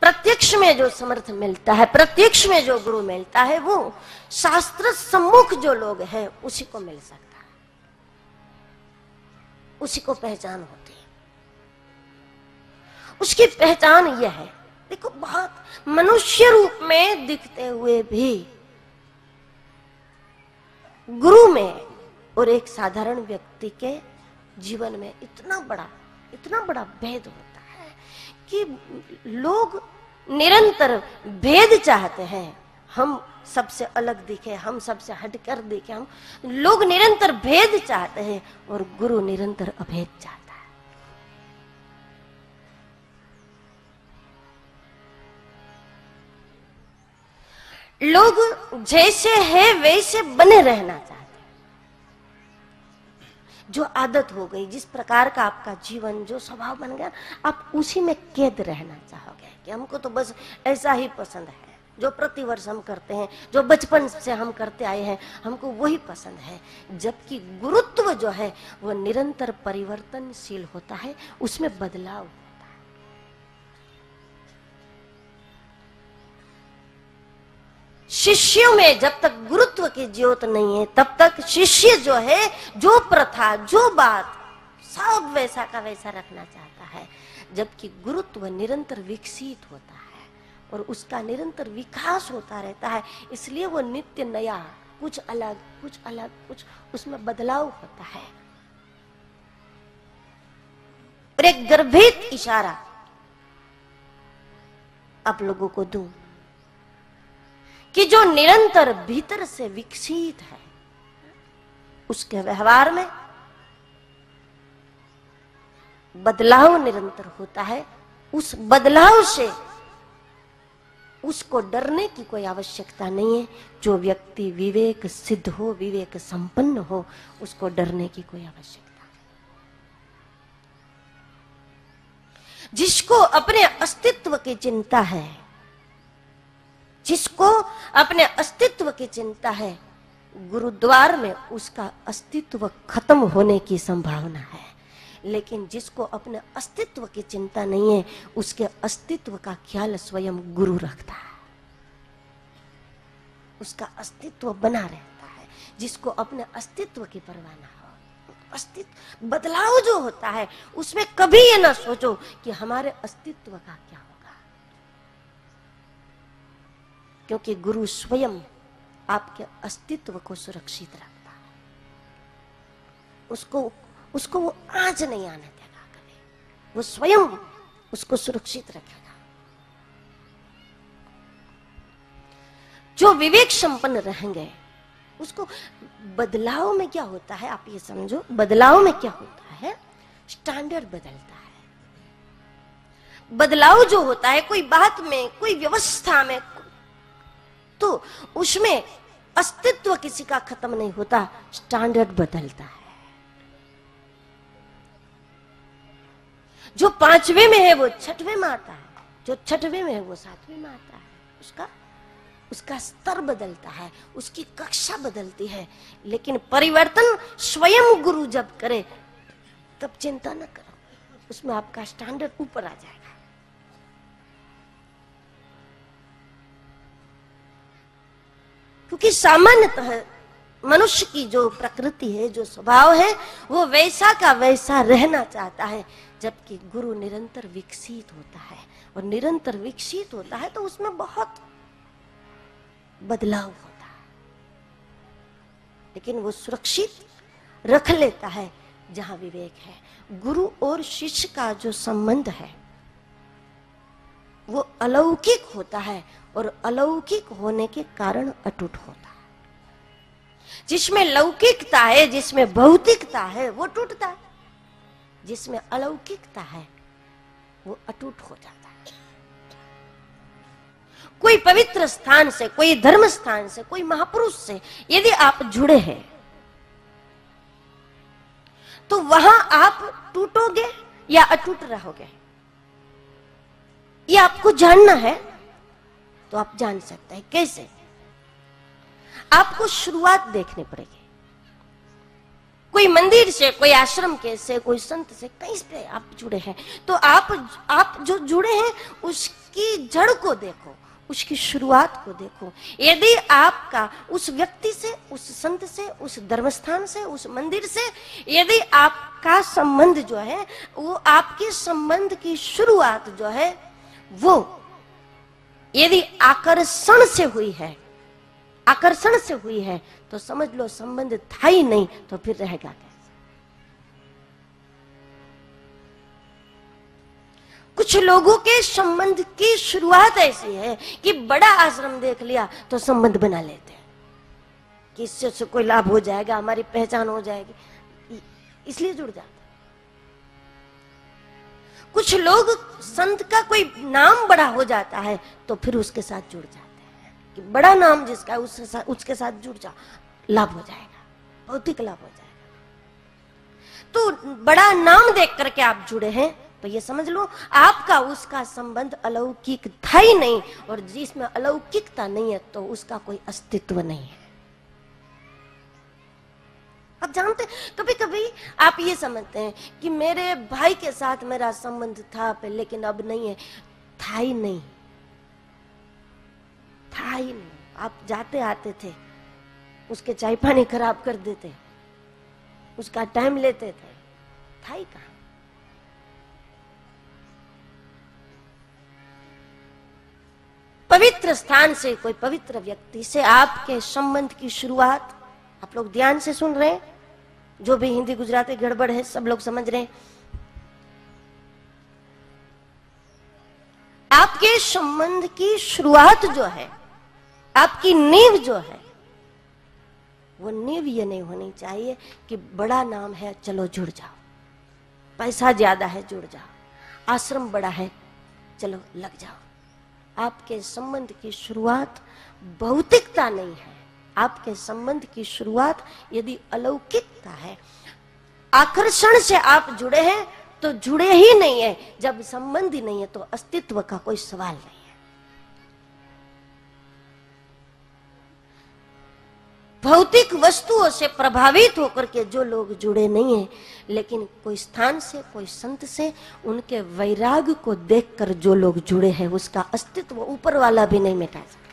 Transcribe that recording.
प्रत्यक्ष में जो समर्थ मिलता है, प्रत्यक्ष में जो गुरु मिलता है, वो शास्त्र सम्मुख जो लोग हैं, उसी को मिल सकता है। उसी को पहचान होती है। उसकी पहचान यह है। देखो, बहुत मनुष्य रूप में दिखते हुए भी गुरु में और एक साधारण व्यक्ति के जीवन में इतना बड़ा इतना बड़ा भेद होता है। कि लोग निरंतर भेद चाहते हैं। हम सबसे अलग दिखे, हम सबसे हटकर दिखे, हम लोग निरंतर भेद चाहते हैं और गुरु निरंतर अभेद चाहता है। लोग जैसे है, वैसे बने रहना चाहते जो आदत हो गई, जिस प्रकार का आपका जीवन, जो स्वभाव बन गया, आप उसी में कैद रहना चाहोगे कि हमको तो बस ऐसा ही पसंद है। जो प्रतिवर्ष हम करते हैं, जो बचपन से हम करते आए हैं, हमको वही पसंद है। जबकि गुरुत्व जो है, वो निरंतर परिवर्तनशील होता है, उसमें बदलाव शिष्यों में जब तक गुरुत्व की ज्योत नहीं है, तब तक शिष्य जो है, जो प्रथा, जो बात, सब वैसा का वैसा रखना चाहता है। जबकि गुरुत्व निरंतर विकसित होता है और उसका निरंतर विकास होता रहता है। इसलिए वो नित्य नया, कुछ अलग कुछ अलग, कुछ उसमें बदलाव होता है। और एक गर्भित इशारा आप लोगों को दूँ। कि जो निरंतर भीतर से विकसित है, उसके व्यवहार में बदलाव निरंतर होता है। उस बदलाव से उसको डरने की कोई आवश्यकता नहीं है। जो व्यक्ति विवेक सिद्ध हो, विवेक संपन्न हो, उसको डरने की कोई आवश्यकता जिसको अपने अस्तित्व की चिंता है जिसको अपने अस्तित्व की चिंता है, गुरुद्वार में उसका अस्तित्व खत्म होने की संभावना है। लेकिन जिसको अपने अस्तित्व की चिंता नहीं है, उसके अस्तित्व का ख्याल स्वयं गुरु रखता है। उसका अस्तित्व बना रहता है। जिसको अपने अस्तित्व की परवाह ना हो, अस्तित्व, बदलाव जो होता है, उसमें कभी ये ना सोचो कि हमारे अस्तित्व का क्या होगा क्योंकि गुरु स्वयं आपके अस्तित्व को सुरक्षित रखता है। उसको उसको वो आज नहीं आने देगा कभी। वो स्वयं उसको सुरक्षित रखेगा। जो विवेक संपन्न रहेंगे, उसको बदलाव में क्या होता है, आप ये समझो, बदलाव में क्या होता है? स्टैंडर्ड बदलता है। बदलाव जो होता है, कोई बात में, कोई व्यवस्था में तो उसमें अस्तित्व किसी का खत्म नहीं होता स्टैंडर्ड बदलता है। जो पांचवे में है, वो छठवें में आता है। जो छठवें में है, वो सातवें में आता है। उसका उसका स्तर बदलता है, उसकी कक्षा बदलती है। लेकिन परिवर्तन स्वयं गुरु जब करे, तब चिंता न करो। उसमें आपका स्टैंडर्ड ऊपर आ जाएगा। क्योंकि सामान्यतः मनुष्य की जो प्रकृति है, जो स्वभाव है, वो वैसा का वैसा रहना चाहता है, जबकि गुरु निरंतर विकसित होता है। और निरंतर विकसित होता है तो उसमें बहुत बदलाव होता है। लेकिन वो सुरक्षित रख लेता है जहाँ विवेक है। गुरु और शिष्य का जो संबंध है वो अलौकिक होता है और अलौकिक होने के कारण अटूट होता है। जिसमें लौकिकता है, जिसमें भौतिकता है, वो टूटता है। जिसमें अलौकिकता है, वो अटूट हो जाता है। कोई पवित्र स्थान से, कोई धर्म स्थान से, कोई महापुरुष से यदि आप जुड़े हैं तो वहाँ आप टूटोगे या अटूट रहोगे। ये आपको जानना है तो आप जान सकते हैं कैसे। आपको शुरुआत देखनी पड़ेगी। कोई मंदिर से, कोई आश्रम के से, कोई संत से, कहीं पे आप जुड़े हैं तो आप आप जो जुड़े हैं, उसकी जड़ को देखो, उसकी शुरुआत को देखो। यदि आपका उस व्यक्ति से, उस संत से, उस धर्मस्थान से, उस मंदिर से, यदि आपका संबंध जो है, वो आपके संबंध की शुरुआत जो है वो यदि आकर्षण से हुई है, आकर्षण से हुई है तो समझ लो संबंध था ही नहीं तो फिर रहेगा कैसे? कुछ लोगों के संबंध की शुरुआत ऐसी है कि बड़ा आश्रम देख लिया तो संबंध बना लेते हैं। कि इससे कोई लाभ हो जाएगा, हमारी पहचान हो जाएगी। इसलिए जुड़ जाते कुछ लोग संत का कोई नाम बड़ा हो जाता है तो फिर उसके साथ जुड़ जाते हैं। कि बड़ा नाम जिसका उसके साथ उसके साथ जुड़ जा, लाभ हो जाएगा, भौतिक लाभ हो जाएगा। तो बड़ा नाम देख करके आप जुड़े हैं तो ये समझ लो, आपका उसका संबंध अलौकिक था ही नहीं, और जिसमें अलौकिकता नहीं है तो उसका कोई अस्तित्व नहीं है। जानते कभी कभी आप ये समझते हैं कि मेरे भाई के साथ मेरा संबंध था लेकिन अब नहीं है। था ही नहीं। था ही नहीं। आप जाते आते थे, उसके चाय पानी खराब कर देते, उसका टाइम लेते थे। था ही कहा? पवित्र स्थान से, कोई पवित्र व्यक्ति से आपके संबंध की शुरुआत, आप लोग ध्यान से सुन रहे हैं? जो भी हिंदी गुजराती गड़बड़ है, सब लोग समझ रहे हैं। आपके संबंध की शुरुआत जो है, आपकी नींव जो है, वो नींव ये नहीं होनी चाहिए कि बड़ा नाम है, चलो जुड़ जाओ। पैसा ज़्यादा है, जुड़ जाओ। आश्रम बड़ा है, चलो लग जाओ। आपके संबंध की शुरुआत भौतिकता नहीं है। आपके संबंध की शुरुआत यदि अलौकिकता है। आकर्षण से आप जुड़े हैं तो जुड़े ही नहीं है। जब संबंध ही नहीं है तो अस्तित्व का कोई सवाल नहीं है। भौतिक वस्तुओं से प्रभावित होकर के जो लोग जुड़े नहीं है, लेकिन कोई स्थान से, कोई संत से, उनके वैराग को देखकर जो लोग जुड़े हैं, उसका अस्तित्व ऊपर वाला भी नहीं मिटा सकता।